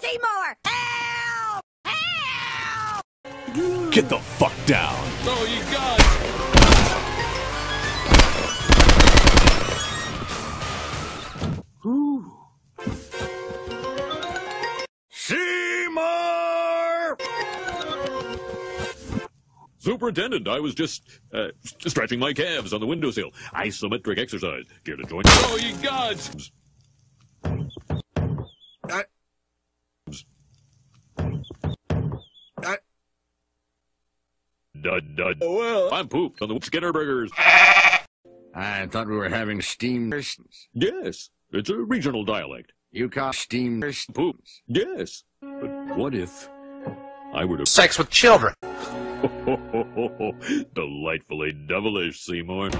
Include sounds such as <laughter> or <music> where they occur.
Seymour! Help! Help! Get the fuck down! Oh, you gods! Superintendent, I was just uh, stretching my calves on the windowsill. Isometric exercise. Care to join? Oh, you gods! I... I... Dud dud. Oh, well, I'm pooped on the Skinner burgers. I thought we were having steamed Yes, it's a regional dialect. You call steamed Poops. Yes, but what if I were to Sex with children. <laughs> Delightfully devilish, Seymour.